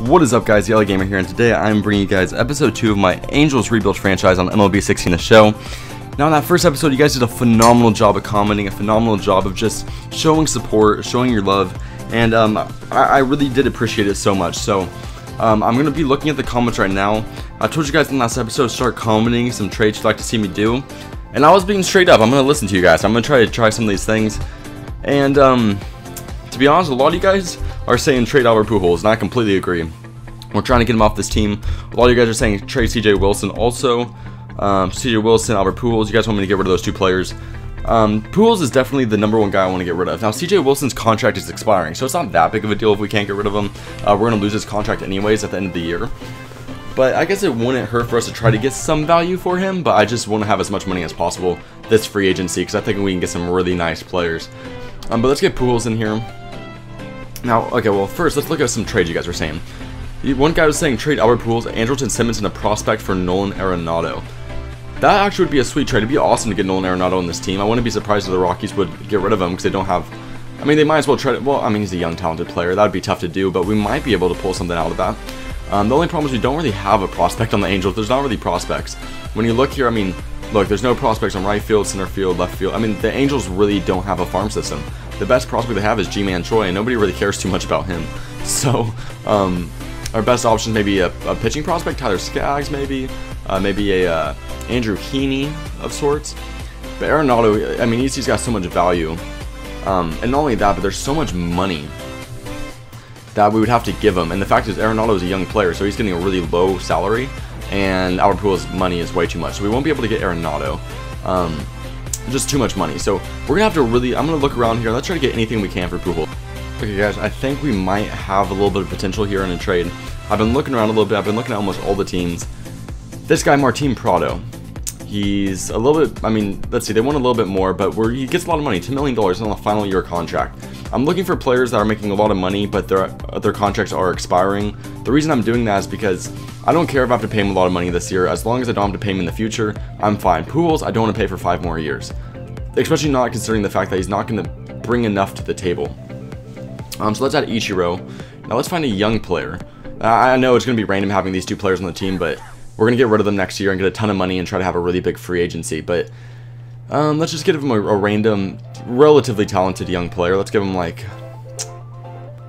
What is up guys, LA Gamer here, and today I'm bringing you guys episode 2 of my Angels Rebuild franchise on MLB 16 The Show. Now in that first episode, you guys did a phenomenal job of commenting, a phenomenal job of just showing support, showing your love, and um, I, I, really did appreciate it so much. So um, I'm going to be looking at the comments right now. I told you guys in the last episode, start commenting some trades you'd like to see me do, and I was being straight up. I'm going to listen to you guys. I'm going to try to try some of these things, and um, to be honest, a lot of you guys are saying trade Albert Pujols, and I completely agree. We're trying to get him off this team. A lot of you guys are saying trade CJ Wilson also. Um, CJ Wilson, Albert Pujols, you guys want me to get rid of those two players. Um, Pujols is definitely the number one guy I want to get rid of. Now, CJ Wilson's contract is expiring, so it's not that big of a deal if we can't get rid of him. Uh, we're going to lose his contract anyways at the end of the year. But I guess it wouldn't hurt for us to try to get some value for him, but I just want to have as much money as possible this free agency because I think we can get some really nice players. Um, but let's get Pujols in here. Now, okay, well, first, let's look at some trades you guys were saying. One guy was saying trade Albert Pujols, Andrelton Simmons, and a prospect for Nolan Arenado. That actually would be a sweet trade. It'd be awesome to get Nolan Arenado on this team. I wouldn't be surprised if the Rockies would get rid of him because they don't have... I mean, they might as well try to... Well, I mean, he's a young, talented player. That would be tough to do, but we might be able to pull something out of that. Um, the only problem is we don't really have a prospect on the Angels. There's not really prospects. When you look here, I mean, look, there's no prospects on right field, center field, left field. I mean, the Angels really don't have a farm system the best prospect they have is Ji-Man Choi, and nobody really cares too much about him. So, um, our best options maybe a, a, pitching prospect, Tyler Skaggs, maybe, uh, maybe a uh, Andrew Heaney of sorts. But Arenado, I mean, he's, got so much value. Um, and not only that, but there's so much money that we would have to give him. And the fact is, Arenado is a young player, so he's getting a really low salary, and Albert pool's money is way too much. So we won't be able to get Arenado. Um, just too much money. So we're gonna have to really, I'm gonna look around here. Let's try to get anything we can for Pujol. Okay guys, I think we might have a little bit of potential here in a trade. I've been looking around a little bit, I've been looking at almost all the teams. This guy, Martin Prado, he's a little bit, I mean, let's see, they want a little bit more, but where he gets a lot of money, $10 million on the final year contract. I'm looking for players that are making a lot of money, but their, their contracts are expiring. The reason I'm doing that is because I don't care if I have to pay him a lot of money this year. As long as I don't have to pay him in the future, I'm fine. Pools, I don't want to pay for five more years. Especially not considering the fact that he's not going to bring enough to the table. Um, so let's add Ichiro. Now let's find a young player. I know it's going to be random having these two players on the team, but we're going to get rid of them next year and get a ton of money and try to have a really big free agency. But um, let's just give him a, a, random, relatively talented young player. Let's give him like,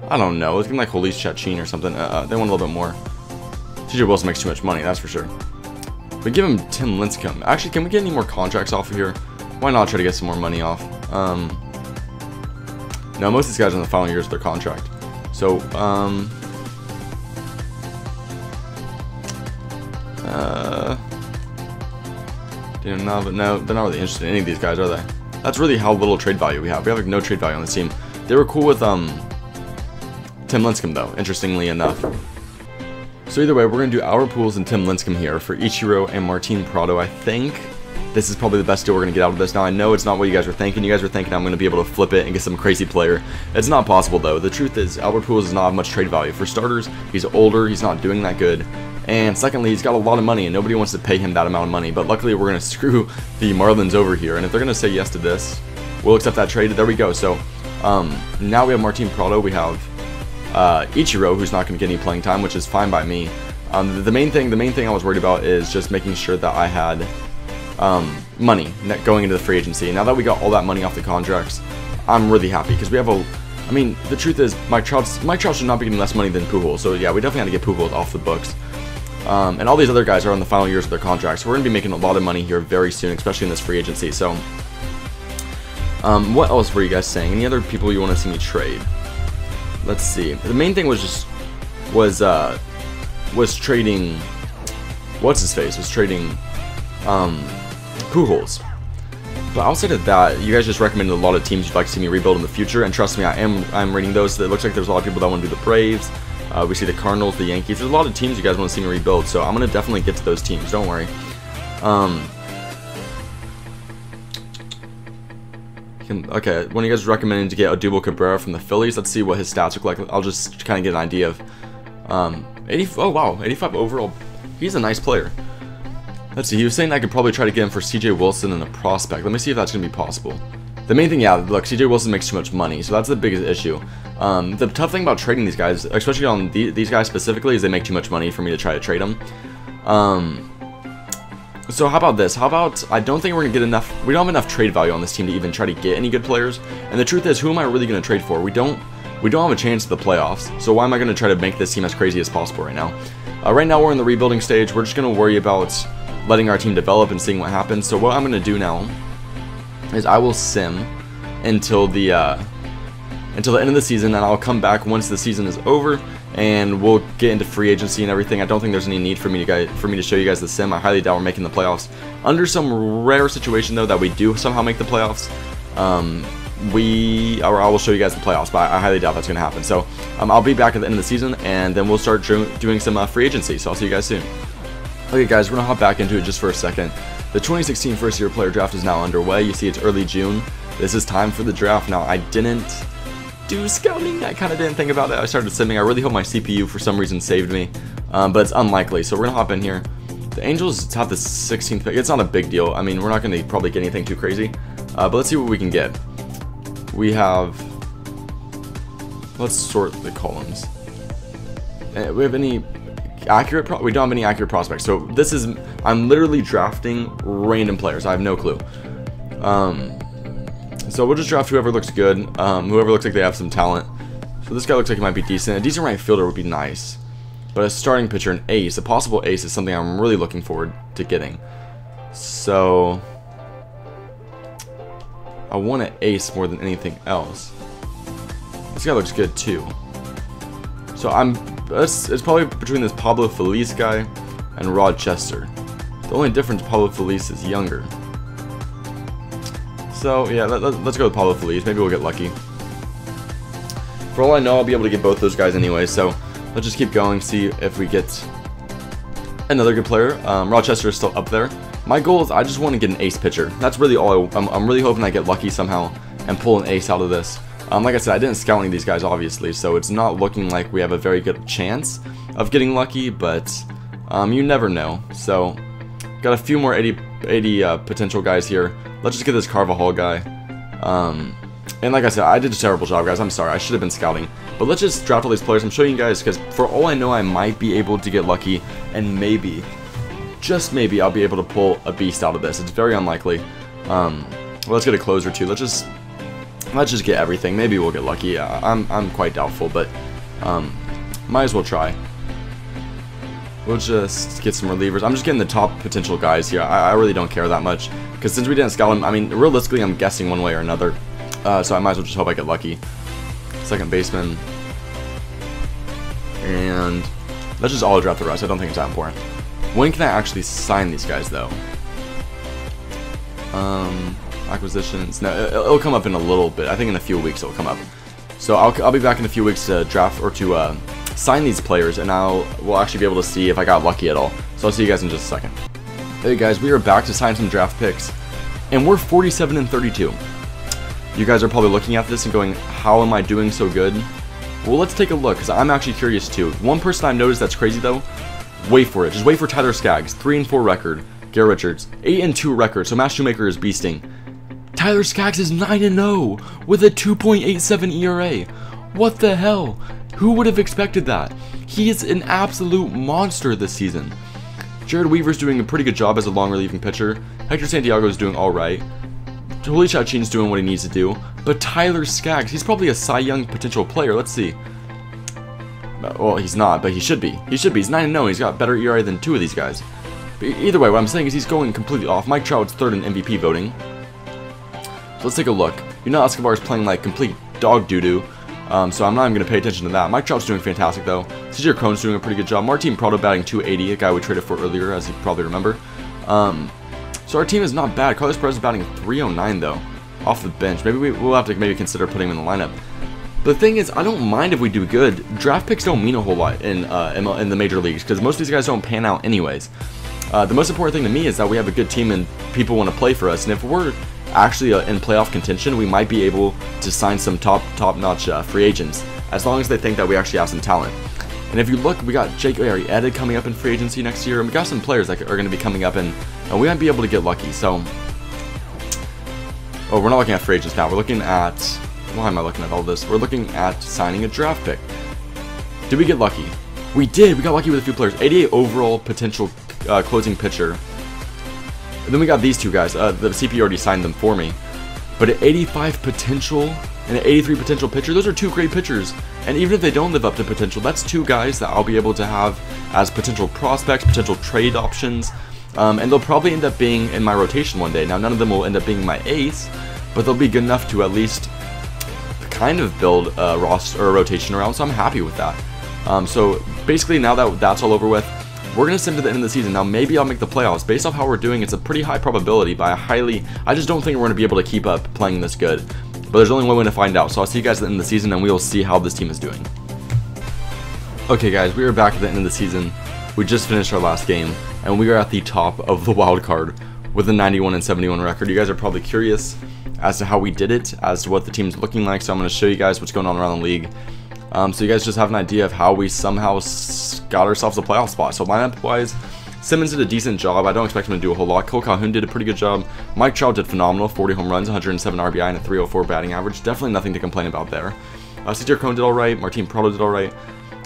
I don't know, let's give him like Jhoulys Chacin or something. Uh, uh, they want a little bit more. CJ Wilson makes too much money, that's for sure. We give him Tim Lincecum. Actually, can we get any more contracts off of here? Why not try to get some more money off? Um, no, most of these guys are in the final years of their contract. So, um, uh, no, but no, they're not really interested in any of these guys, are they? That's really how little trade value we have. We have like no trade value on the team. They were cool with um Tim Lincecum though, interestingly enough. So either way, we're going to do our pools and Tim Lincecum here for Ichiro and Martin Prado, I think. This is probably the best deal we're going to get out of this. Now, I know it's not what you guys were thinking. You guys were thinking I'm going to be able to flip it and get some crazy player. It's not possible, though. The truth is, Albert Pools does not have much trade value. For starters, he's older. He's not doing that good. And secondly, he's got a lot of money, and nobody wants to pay him that amount of money. But luckily, we're going to screw the Marlins over here. And if they're going to say yes to this, we'll accept that trade. There we go. So um, now we have Martin Prado. We have uh, Ichiro, who's not going to get any playing time, which is fine by me. Um, the main thing, the main thing I was worried about is just making sure that I had um, money going into the free agency. Now that we got all that money off the contracts, I'm really happy because we have a. I mean, the truth is, Mike Trout, Trout should not be getting less money than Pujols. So yeah, we definitely had to get Pujols off the books. Um, and all these other guys are on the final years of their contracts. So we're going to be making a lot of money here very soon, especially in this free agency. So, um, what else were you guys saying? Any other people you want to see me trade? Let's see. The main thing was just was uh, was trading. What's his face was trading um, Pujols. But outside of that, you guys just recommended a lot of teams you'd like to see me rebuild in the future, and trust me, I am I'm reading those. So it looks like there's a lot of people that want to do the Braves. Uh, we see the Cardinals, the Yankees. There's a lot of teams you guys want to see me rebuild, so I'm gonna definitely get to those teams. Don't worry. Um, can, okay, one of you guys recommended to get Odubel Cabrera from the Phillies. Let's see what his stats look like. I'll just kind of get an idea of. Um, 80. Oh wow, 85 overall. He's a nice player. Let's see, he was saying I could probably try to get him for CJ Wilson and a prospect. Let me see if that's going to be possible. The main thing, yeah, look, CJ Wilson makes too much money, so that's the biggest issue. Um, the tough thing about trading these guys, especially on the, these guys specifically, is they make too much money for me to try to trade them. Um, so how about this? How about, I don't think we're going to get enough, we don't have enough trade value on this team to even try to get any good players. And the truth is, who am I really going to trade for? We don't, we don't have a chance at the playoffs. So why am I going to try to make this team as crazy as possible right now? Uh, right now we're in the rebuilding stage. We're just going to worry about letting our team develop and seeing what happens. So what I'm going to do now is I will sim until the, uh, until the end of the season, and I'll come back once the season is over, and we'll get into free agency and everything. I don't think there's any need for me to guys, for me to show you guys the sim. I highly doubt we're making the playoffs. Under some rare situation though that we do somehow make the playoffs, um, we or I will show you guys the playoffs, but I, highly doubt that's going to happen. So um, I'll be back at the end of the season, and then we'll start doing some uh, free agency. So I'll see you guys soon. Okay, guys, we're gonna hop back into it just for a second. The 2016 first year player draft is now underway. You see, it's early June. This is time for the draft. Now, I didn't do scouting. I kind of didn't think about that. I started simming. I really hope my CPU for some reason saved me, um, but it's unlikely. So we're gonna hop in here. The Angels have the 16th pick. It's not a big deal. I mean, we're not gonna probably get anything too crazy, uh, but let's see what we can get. We have. Let's sort the columns. Uh, we have any accurate we don't have any accurate prospects so this is i'm literally drafting random players i have no clue um so we'll just draft whoever looks good, um, whoever looks like they have some talent. So this guy looks like he might be decent. A decent right fielder would be nice. But a starting pitcher, an ace, a possible ace is something I'm really looking forward to getting. So... I want an ace more than anything else. This guy looks good too. So I'm... It's, it's probably between this Pablo Feliz guy and Rod Chester. The only difference, Pablo Feliz is younger. So, yeah, let, us let, go with Pablo Feliz. Maybe we'll get lucky. For all I know, I'll be able to get both those guys anyway, so let's just keep going, see if we get another good player. Um, Rochester is still up there. My goal is I just want to get an ace pitcher. That's really all I, am I'm really hoping I get lucky somehow and pull an ace out of this. Um, like I said, I didn't scout any of these guys, obviously, so it's not looking like we have a very good chance of getting lucky, but um, you never know. So, got a few more 80, 80 uh, potential guys here. Let's just get this Carvajal guy. Um, and like I said, I did a terrible job, guys. I'm sorry. I should have been scouting. But let's just draft all these players. I'm showing you guys because for all I know, I might be able to get lucky. And maybe, just maybe, I'll be able to pull a beast out of this. It's very unlikely. Um, let's get a closer too. Let's just let's just get everything. Maybe we'll get lucky. I'm, I'm quite doubtful, but um, might as well try. We'll just get some relievers. I'm just getting the top potential guys here. I, I really don't care that much. Because since we didn't scout him, I mean, realistically, I'm guessing one way or another. Uh, so I might as well just hope I get lucky. Second baseman. And let's just all draft the rest. I don't think it's that important. When can I actually sign these guys, though? Um, acquisitions. No, it'll come up in a little bit. I think in a few weeks it'll come up. So I'll, I'll be back in a few weeks to draft or to uh, sign these players, and I'll we'll actually be able to see if I got lucky at all. So I'll see you guys in just a second. Hey guys, we are back to sign some draft picks, and we're 47 and 32. You guys are probably looking at this and going, how am I doing so good? Well, let's take a look, because I'm actually curious too. One person I've noticed that's crazy though, wait for it, just wait for Tyler Skaggs, 3 and 4 record. Garrett Richards, 8 and 2 record, so Matt Shoemaker is beasting. Tyler Skaggs is 9 and 0 with a 2.87 ERA. What the hell? Who would have expected that? He is an absolute monster this season. Jered Weaver's doing a pretty good job as a long relieving pitcher. Hector Santiago is doing alright. Jhoulys Chacin's doing what he needs to do. But Tyler Skaggs, he's probably a Cy Young potential player. Let's see. Uh, well, he's not, but he should be. He should be. He's 9-0. He's got better ERA than two of these guys. But either way, what I'm saying is he's going completely off. Mike Trout's third in MVP voting. So let's take a look. Yunel Escobar is playing like complete dog doo-doo. Um, so I'm not even going to pay attention to that. Mike Trout's doing fantastic, though. CJ Cron's doing a pretty good job. Martin Prado batting 280, a guy we traded for earlier, as you probably remember. Um, so our team is not bad. Carlos Perez is batting 309, though, off the bench. Maybe we, will have to maybe consider putting him in the lineup. The thing is, I don't mind if we do good. Draft picks don't mean a whole lot in, uh, in the major leagues, because most of these guys don't pan out anyways. Uh, the most important thing to me is that we have a good team and people want to play for us. And if we're actually uh, in playoff contention, we might be able to sign some top top notch uh, free agents as long as they think that we actually have some talent. And if you look, we got Jake Arrieta coming up in free agency next year, and we got some players that are going to be coming up, and, and we might be able to get lucky. So Oh, we're not looking at free agents now. We're looking at... Why am I looking at all this? We're looking at signing a draft pick. Did we get lucky? We did. We got lucky with a few players. 88 overall potential uh, closing pitcher. And then we got these two guys. Uh, the CP already signed them for me. But at 85 potential and an 83 potential pitcher, those are two great pitchers. And even if they don't live up to potential, that's two guys that I'll be able to have as potential prospects, potential trade options. Um, and they'll probably end up being in my rotation one day. Now, none of them will end up being my ace, but they'll be good enough to at least kind of build a roster or a rotation around. So I'm happy with that. Um, so basically, now that that's all over with, we're going to send to the end of the season. Now, maybe I'll make the playoffs. Based off how we're doing, it's a pretty high probability, but I highly, I just don't think we're going to be able to keep up playing this good. But there's only one way to find out. So I'll see you guys at the end of the season, and we will see how this team is doing. Okay, guys, we are back at the end of the season. We just finished our last game, and we are at the top of the wild card with a 91 and 71 record. You guys are probably curious as to how we did it, as to what the team's looking like. So I'm going to show you guys what's going on around the league. Um, so you guys just have an idea of how we somehow got ourselves a playoff spot. So lineup-wise, Simmons did a decent job. I don't expect him to do a whole lot. Cole Calhoun did a pretty good job. Mike Trout did phenomenal. 40 home runs, 107 RBI, and a 304 batting average. Definitely nothing to complain about there. Uh, CJ Cron did alright. Martin Prado did alright.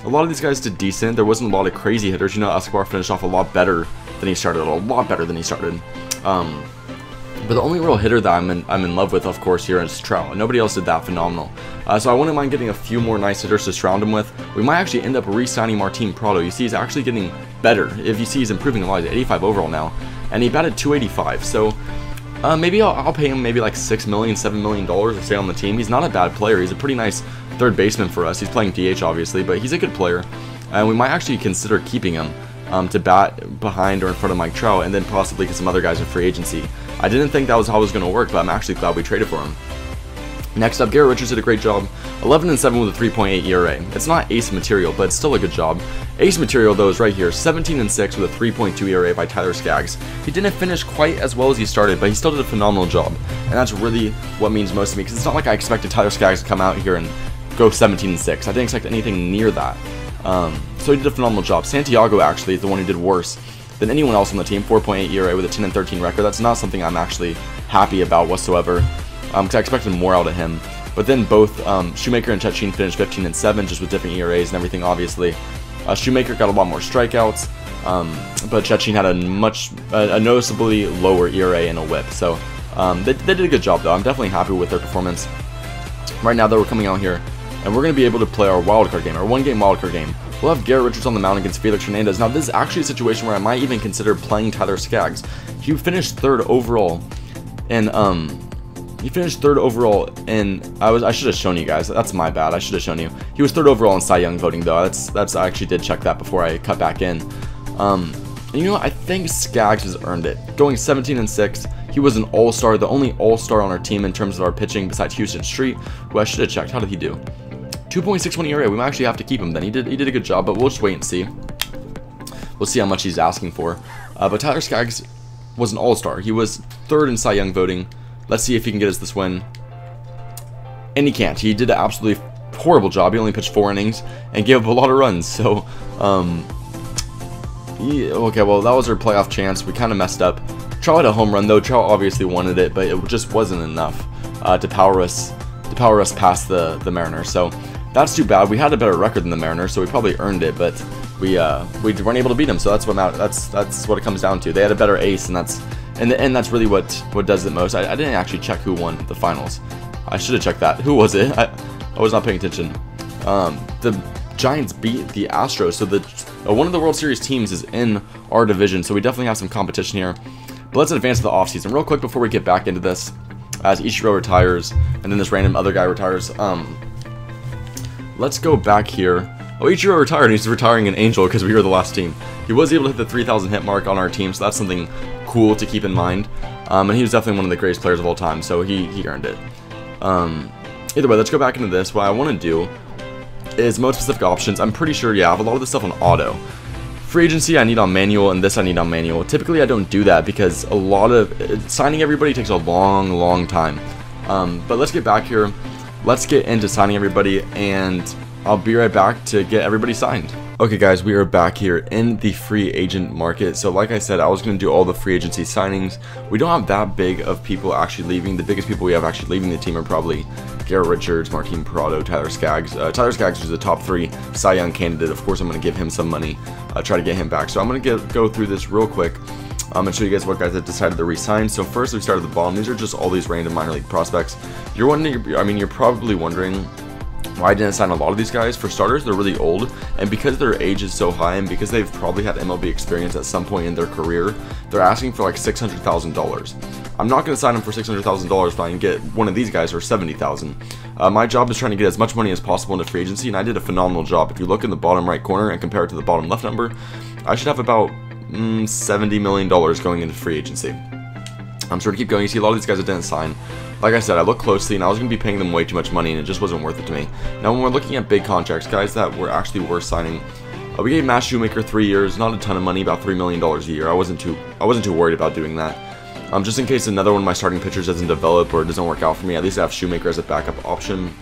A lot of these guys did decent. There wasn't a lot of crazy hitters. Yunel Escobar finished off a lot better than he started. A lot better than he started. Um, but the only real hitter that I'm in, I'm in love with, of course, here is Trout. Nobody else did that phenomenal. Uh, so I wouldn't mind getting a few more nice hitters to surround him with. We might actually end up re-signing Martin Prado. You see, he's actually getting better. If you see, he's improving a lot. He's 85 overall now, and he batted 285. So uh, maybe I'll, I'll, pay him maybe like six million, seven million dollars to stay on the team. He's not a bad player. He's a pretty nice third baseman for us. He's playing DH obviously, but he's a good player, and we might actually consider keeping him um, to bat behind or in front of Mike Trout, and then possibly get some other guys in free agency. I didn't think that was how it was going to work, but I'm actually glad we traded for him. Next up, Garrett Richards did a great job. 11 and 7 with a 3.8 ERA. It's not ace material, but it's still a good job. Ace material though is right here, 17 and 6 with a 3.2 ERA by Tyler Skaggs. He didn't finish quite as well as he started, but he still did a phenomenal job. And that's really what means most to me, because it's not like I expected Tyler Skaggs to come out here and go 17 and 6. I didn't expect anything near that. Um, so he did a phenomenal job. Santiago actually is the one who did worse than anyone else on the team. 4.8 ERA with a 10 and 13 record. That's not something I'm actually happy about whatsoever because um, I expected more out of him. But then both um, Shoemaker and Chacin finished 15 and 7, just with different ERAs and everything, obviously. Uh, Shoemaker got a lot more strikeouts, um, but Chacin had a much, a, a, noticeably lower ERA and a whip. So um, they, they did a good job, though. I'm definitely happy with their performance. Right now, though, we're coming out here, and we're going to be able to play our wildcard game, our one-game wildcard game. We'll have Garrett Richards on the mound against Felix Hernandez. Now, this is actually a situation where I might even consider playing Tyler Skaggs. He finished third overall in um, he finished third overall and I was I should have shown you guys. That's my bad. I should have shown you. He was third overall in Cy Young voting though. That's that's I actually did check that before I cut back in. Um, you know? I think Skaggs has earned it. Going 17 and 6. He was an all-star, the only all-star on our team in terms of our pitching besides Huston Street, who I should have checked. How did he do? 2.61 ERA. We might actually have to keep him then. He did he did a good job, but we'll just wait and see. We'll see how much he's asking for. Uh, but Tyler Skaggs was an all-star. He was third in Cy Young voting. Let's see if he can get us this win. And he can't. He did an absolutely horrible job. He only pitched four innings and gave up a lot of runs. So, um, yeah, okay, well, that was our playoff chance. We kind of messed up. Trout had a home run, though. Trout obviously wanted it, but it just wasn't enough uh, to power us to power us past the, the Mariners. So that's too bad. We had a better record than the Mariners, so we probably earned it, but we uh, we weren't able to beat them. So that's what that's that's what it comes down to. They had a better ace, and that's and the, and that's really what what does it most. I, I didn't actually check who won the finals. I should have checked that. Who was it? I, I was not paying attention. Um, the Giants beat the Astros, so the uh, one of the World Series teams is in our division, so we definitely have some competition here. But let's advance to the offseason real quick before we get back into this. As Ichiro retires, and then this random other guy retires. Um, let's go back here. Oh, Ichiro retired, and he's retiring an Angel because we were the last team. He was able to hit the 3,000 hit mark on our team, so that's something cool to keep in mind. Um, and he was definitely one of the greatest players of all time, so he, he earned it. Um, either way, let's go back into this. What I want to do is mode specific options. I'm pretty sure, yeah, I have a lot of this stuff on auto. Free agency I need on manual, and this I need on manual. Typically I don't do that because a lot of, signing everybody takes a long, long time. Um, but let's get back here. Let's get into signing everybody, and I'll be right back to get everybody signed. Okay guys, we are back here in the free agent market. So like I said, I was going to do all the free agency signings. We don't have that big of people actually leaving. The biggest people we have actually leaving the team are probably Garrett Richards, Martin Prado, Tyler Skaggs. Uh, Tyler Skaggs is the top three Cy Young candidate. Of course, I'm going to give him some money, uh, try to get him back. So I'm going to go through this real quick. I'm to show you guys what guys have decided to resign. So first, we start at the bottom. These are just all these random minor league prospects. You're wondering, I mean, you're probably wondering why I didn't sign a lot of these guys. For starters, they're really old, and because their age is so high, and because they've probably had MLB experience at some point in their career, they're asking for like $600,000. I'm not going to sign them for $600,000 if I can get one of these guys for 70,000. Uh, my job is trying to get as much money as possible into free agency, and I did a phenomenal job. If you look in the bottom right corner and compare it to the bottom left number, I should have about mm, $70 million going into free agency. I'm sure to keep going. You see a lot of these guys that didn't sign. Like I said, I looked closely and I was going to be paying them way too much money and it just wasn't worth it to me. Now when we're looking at big contracts, guys that were actually worth signing, uh, we gave Matt Shoemaker three years, not a ton of money, about $3 million a year. I wasn't too I wasn't too worried about doing that. Um, just in case another one of my starting pitchers doesn't develop or doesn't work out for me, at least I have Shoemaker as a backup option.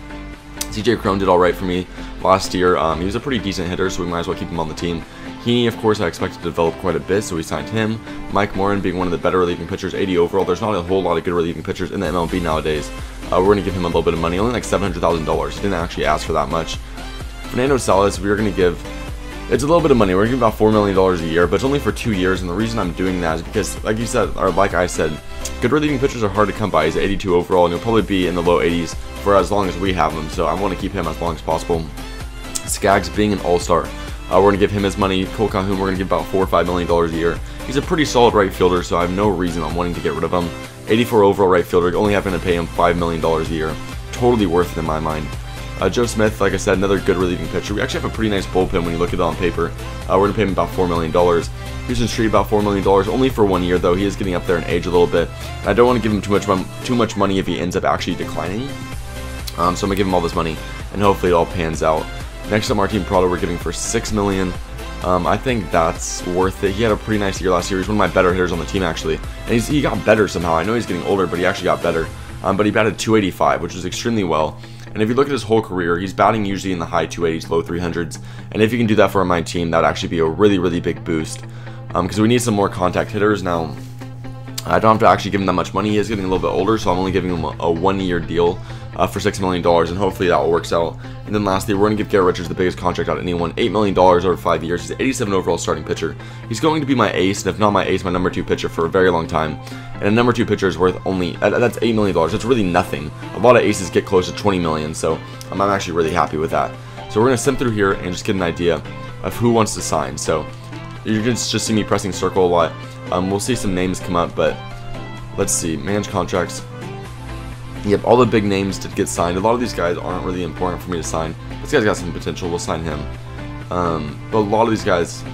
CJ Cron did alright for me last year. Um, he was a pretty decent hitter, so we might as well keep him on the team. He, of course, I expect to develop quite a bit, so we signed him. Mike Morin being one of the better relieving pitchers, 80 overall. There's not a whole lot of good relieving pitchers in the MLB nowadays. Uh, we're going to give him a little bit of money, only like $700,000. He didn't actually ask for that much. Fernando Salas, we are going to give it's a little bit of money. We're giving about $4 million a year, but it's only for two years. And the reason I'm doing that is because, like you said, or like I said, good relieving pitchers are hard to come by. He's 82 overall, and he'll probably be in the low 80s for as long as we have him. So I want to keep him as long as possible. Skaggs being an all-star. Uh, we're going to give him his money. Cole Calhoun, we're going to give about 4 or $5 million a year. He's a pretty solid right fielder, so I have no reason I'm wanting to get rid of him. 84 overall right fielder, only having to pay him $5 million a year. Totally worth it in my mind. Uh, Joe Smith, like I said, another good relieving pitcher. We actually have a pretty nice bullpen when you look at it on paper. Uh, we're going to pay him about $4 million. Huston Street about $4 million, only for one year though. He is getting up there in age a little bit. I don't want to give him too much, too much money if he ends up actually declining. Um, so I'm going to give him all this money, and hopefully it all pans out. Next up, Martin Prado, we're giving for 6 million. Um, I think that's worth it. He had a pretty nice year last year. He's one of my better hitters on the team, actually. And he got better somehow. I know he's getting older, but he actually got better. Um, but he batted 285, which was extremely well. And if you look at his whole career, he's batting usually in the high 280s, low 300s. And if you can do that for my team, that would actually be a really, really big boost. Because um, we need some more contact hitters. Now, I don't have to actually give him that much money. He is getting a little bit older, so I'm only giving him a, a one-year deal uh, for $6 million, and hopefully that all works out. And then lastly, we're going to give Garrett Richards the biggest contract out of anyone, $8 million over five years. He's an 87 overall starting pitcher. He's going to be my ace, and if not my ace, my number two pitcher for a very long time. And a number two pitcher is worth only, uh, that's $8 million. That's really nothing. A lot of aces get close to 20 million, so I'm actually really happy with that. So we're going to sim through here and just get an idea of who wants to sign. So you're going to just see me pressing circle a lot. Um, we'll see some names come up, but let's see. Manage contracts. Yep, all the big names did get signed. A lot of these guys aren't really important for me to sign. This guy's got some potential. We'll sign him. Um, but a lot of these guys,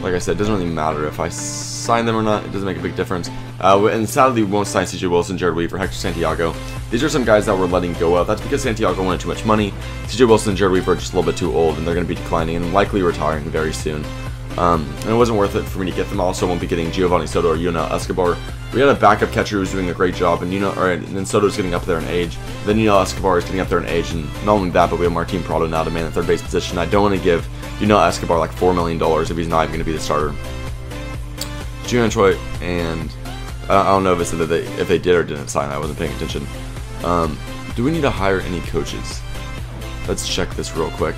like I said, it doesn't really matter if I sign them or not. It doesn't make a big difference. Uh, and sadly, we won't sign CJ Wilson, Jered Weaver, Hector Santiago. These are some guys that we're letting go of. That's because Santiago wanted too much money. CJ Wilson and Jered Weaver are just a little bit too old, and they're going to be declining and likely retiring very soon. Um, and it wasn't worth it for me to get them. Also, won't be getting Geovany Soto or Yunel Escobar. We had a backup catcher who was doing a great job, and you know, or and then Soto's getting up there in age. Then Yunel Escobar is getting up there in age, and not only that, but we have Martin Prado now to man the third base position. I don't want to give Yunel Escobar like four million dollars if he's not even going to be the starter. Junior Troy and I don't know if it's that they if they did or didn't sign. I wasn't paying attention. Um, do we need to hire any coaches? Let's check this real quick.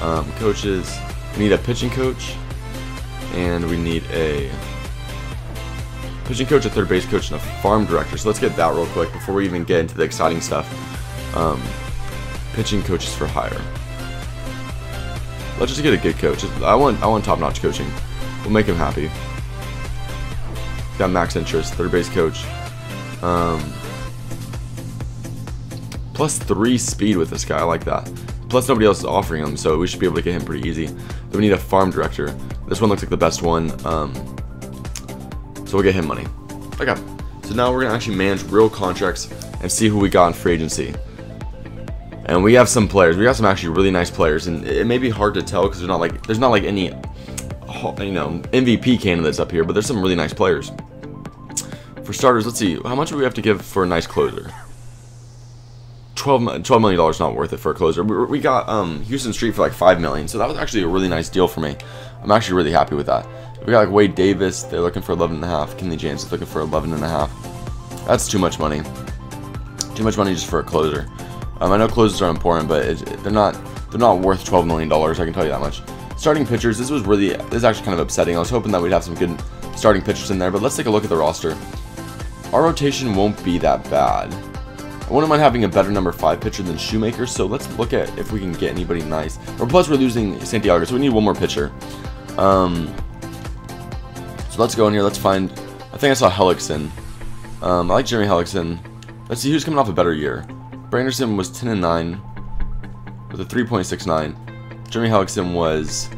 Um, coaches. We need a pitching coach and we need a pitching coach, a third base coach, and a farm director. So let's get that real quick before we even get into the exciting stuff. Um, pitching coaches for hire. Let's just get a good coach. I want I want top-notch coaching. We'll make him happy. Got max interest, third base coach. Um, plus three speed with this guy. I like that. Plus nobody else is offering him, so we should be able to get him pretty easy. Then we need a farm director. This one looks like the best one. Um, so we'll get him money. Okay. So now we're to actually manage real contracts and see who we got in free agency. And we have some players. We got some actually really nice players, and it may be hard to tell because there's not like there's not like any, you know, MVP candidates up here, but there's some really nice players. For starters, let's see how much do we have to give for a nice closer. 12, 12 million dollars not worth it for a closer. We, got um, Huston Street for like five million, so that was actually a really nice deal for me. I'm actually really happy with that. We got like Wade Davis. They're looking for 11 and a half. Kenley Jansen is looking for 11 and a half. That's too much money. Too much money just for a closer. Um, I know closers are important, but they're not they're not worth 12 million dollars. I can tell you that much. Starting pitchers. This was really this is actually kind of upsetting. I was hoping that we'd have some good starting pitchers in there, but let's take a look at the roster. Our rotation won't be that bad. I wouldn't mind having a better number 5 pitcher than Shoemaker, so let's look at if we can get anybody nice. Or plus we're losing Santiago, so we need one more pitcher. Um, so let's go in here, let's find, I think I saw Hellickson. Um, I like Jeremy Hellickson. Let's see who's coming off a better year. Brett Anderson was 10 and 9 with a 3.69. Jeremy Hellickson was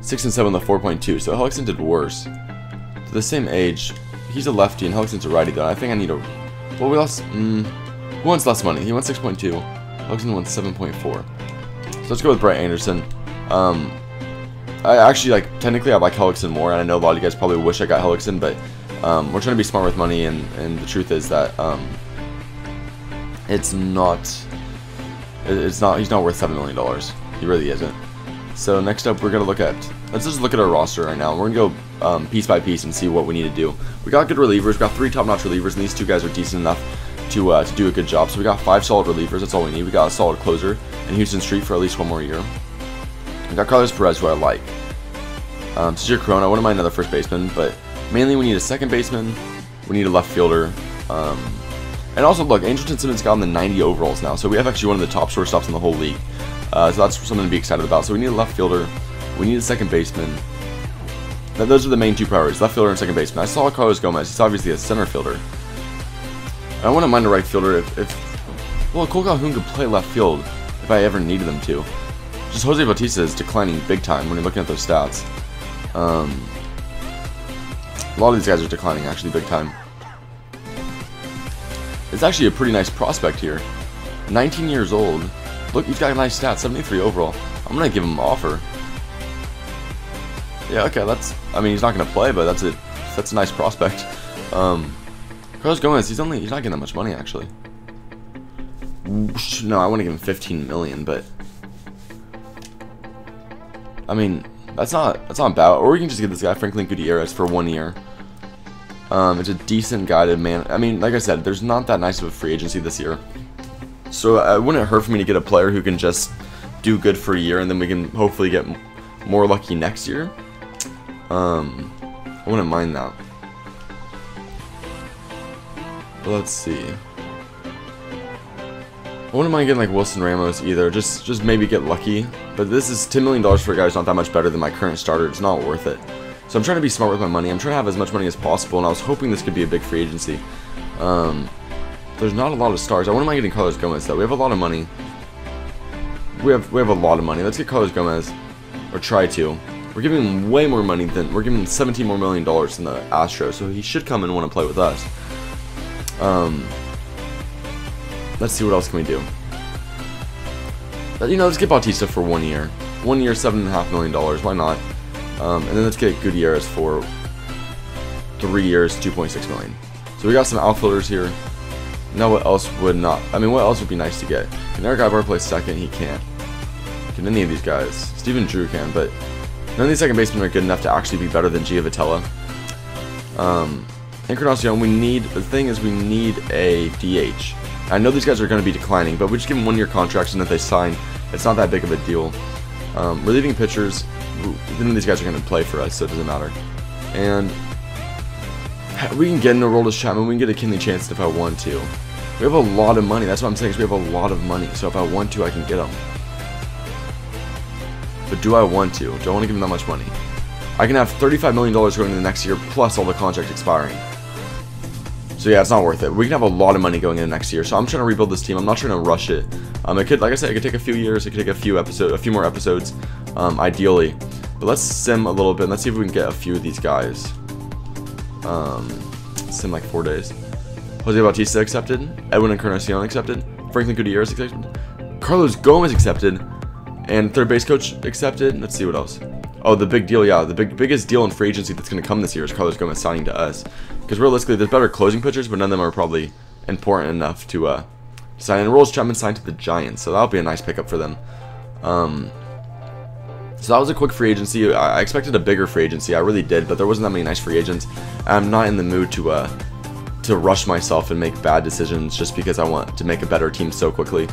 6 and 7 with a 4.2. So Hellickson did worse. To the same age, he's a lefty and Hellickson's a righty though. I think I need a. Well, we lost. Mm, who wants less money? He wants 6.2. Hellickson wants 7.4. So let's go with Brett Anderson. Um, I actually like technically I like Hellickson more, and I know a lot of you guys probably wish I got Hellickson, but um, we're trying to be smart with money, and and the truth is that um, it's not. It's not. He's not worth seven million dollars. He really isn't. So next up, we're gonna look at. Let's just look at our roster right now. We're gonna go um, piece by piece and see what we need to do. We got good relievers. We got three top-notch relievers, and these two guys are decent enough to uh, to do a good job. So we got five solid relievers. That's all we need. We got a solid closer in Huston Street for at least one more year. We got Carlos Perez, who I like. Um, Sergio Corona. I wouldn't mind another first baseman, but mainly we need a second baseman. We need a left fielder. Um, and also, look, Andrelton Simmons got in the 90 overalls now, so we have actually one of the top shortstops in the whole league. Uh, so that's something to be excited about. So we need a left fielder, we need a second baseman. Now, those are the main two priorities, left fielder and second baseman. I saw Carlos Gomez, he's obviously a center fielder. I wouldn't mind a right fielder if, if well, Cole Calhoun could play left field if I ever needed him to. Just Jose Bautista is declining big time when you're looking at those stats. Um, a lot of these guys are declining actually big time. It's actually a pretty nice prospect here. 19 years old. Look, he's got a nice stat, 73 overall. I'm gonna give him an offer. Yeah, okay, that's. I mean, he's not gonna play, but that's a that's a nice prospect. Um, Carlos Gomez, he's only he's not getting that much money actually. No, I want to give him 15 million, but I mean, that's not that's not bad. Or we can just get this guy Franklin Gutierrez for one year. Um, it's a decent guy to man. I mean, like I said, there's not that nice of a free agency this year. So uh, it wouldn't hurt for me to get a player who can just do good for a year, and then we can hopefully get more lucky next year. Um, I wouldn't mind that. But let's see. I wouldn't mind getting like Wilson Ramos either. Just just maybe get lucky. But this is $10 million for a guy who's not that much better than my current starter. It's not worth it. So I'm trying to be smart with my money. I'm trying to have as much money as possible, and I was hoping this could be a big free agency. Um, there's not a lot of stars. I wouldn't mind getting Carlos Gomez though. We have a lot of money. We have we have a lot of money. Let's get Carlos Gomez, or try to. We're giving him way more money than we're giving him 17 more million dollars than the Astros, so he should come and want to play with us. Um, let's see what else can we do. You know, let's get Bautista for one year. One year, seven and a half million dollars. Why not? Um, and then let's get Gutierrez for three years, 2.6 million. So we got some outfielders here. Now what else would not? I mean, what else would be nice to get? Can Erick Aybar play second? He can't. Can any of these guys? Stephen Drew can, but none of these second basemen are good enough to actually be better than Giavotella. Um, Encarnacion, we need, the thing is we need a DH. I know these guys are going to be declining, but we just give them one-year contracts and if they sign, it's not that big of a deal. Um, relieving pitchers, none of these guys are going to play for us, so it doesn't matter. And we can get in Aroldis Chapman, we can get a Kenley Jansen if I want to. We have a lot of money, that's what I'm saying, we have a lot of money, so if I want to, I can get them. But do I want to? Do I want to give him that much money? I can have $35 million going into the next year, plus all the contracts expiring. So yeah, it's not worth it. We can have a lot of money going into next year. So I'm trying to rebuild this team. I'm not trying to rush it. Um, it could, like I said, it could take a few years. It could take a few episodes, a few more episodes, um, ideally. But let's sim a little bit. Let's see if we can get a few of these guys. Um, sim like four days. Jose Bautista accepted. Edwin Encarnacion accepted. Franklin Gutierrez accepted. Carlos Gomez accepted. And third base coach accepted. Let's see what else. Oh, the big deal, yeah. The big biggest deal in free agency that's going to come this year is Carlos Gomez signing to us. Because realistically, there's better closing pitchers, but none of them are probably important enough to uh, signed, and Rolls Chapman signed to the Giants, so that'll be a nice pickup for them. Um, so that was a quick free agency. I expected a bigger free agency. I really did, but there wasn't that many nice free agents. I'm not in the mood to uh, to rush myself and make bad decisions just because I want to make a better team so quickly.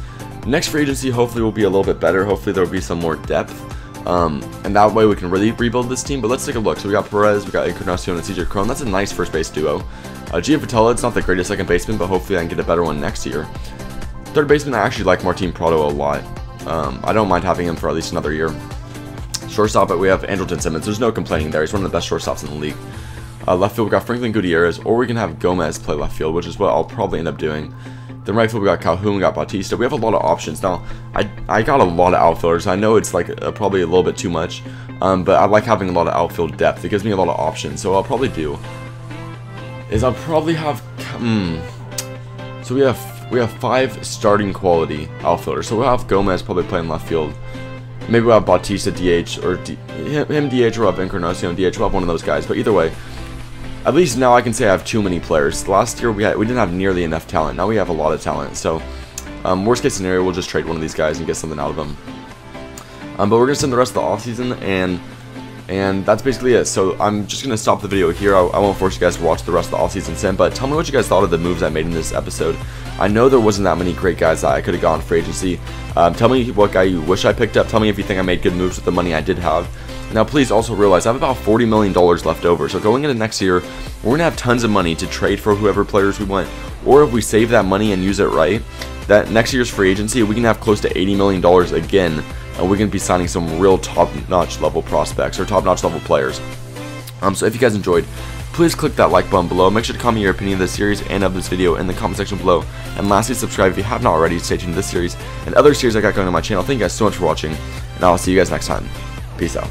Next free agency hopefully will be a little bit better. Hopefully there will be some more depth. Um, and that way we can really rebuild this team. But let's take a look. So we got Perez, we got Encarnacion, and CJ Cron. That's a nice first base duo. Uh, Giavotella, it's not the greatest second baseman, but hopefully I can get a better one next year. Third baseman, I actually like Martin Prado a lot. Um, I don't mind having him for at least another year. Shortstop, but we have Andrelton Simmons. There's no complaining there. He's one of the best shortstops in the league. Uh, left field, we got Franklin Gutierrez, or we can have Gomez play left field, which is what I'll probably end up doing. Then right field, we got Calhoun, we got Bautista. We have a lot of options. Now, I, I got a lot of outfielders. I know it's like a, probably a little bit too much, um, but I like having a lot of outfield depth. It gives me a lot of options. So I'll probably do is I'll probably have, hmm, so we have we have five starting quality outfielders. So we'll have Gomez probably playing left field. Maybe we'll have Bautista DH or D, him DH or have Encarnacion DH. We'll have one of those guys. But either way, at least now I can say I have too many players. Last year we had, we didn't have nearly enough talent. Now we have a lot of talent. So um, worst case scenario, we'll just trade one of these guys and get something out of them. Um, but we're gonna spend the rest of the offseason and and that's basically it. So I'm just gonna stop the video here. I, I, won't force you guys to watch the rest of the offseason sim, but tell me what you guys thought of the moves I made in this episode. I know there wasn't that many great guys that I could have gone for agency. Um, tell me what guy you wish I picked up. Tell me if you think I made good moves with the money I did have. Now, please also realize I have about $40 million left over, so going into next year, we're going to have tons of money to trade for whoever players we want, or if we save that money and use it right, that next year's free agency, we can have close to $80 million again, and we're going to be signing some real top-notch level prospects, or top-notch level players. Um, so if you guys enjoyed, please click that like button below. Make sure to comment your opinion of this series and of this video in the comment section below. And lastly, subscribe if you have not already. Stay tuned to this series and other series I got going on my channel. Thank you guys so much for watching, and I'll see you guys next time. Peace out.